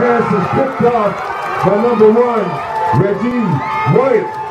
Pass is picked off by number one, Reggie White.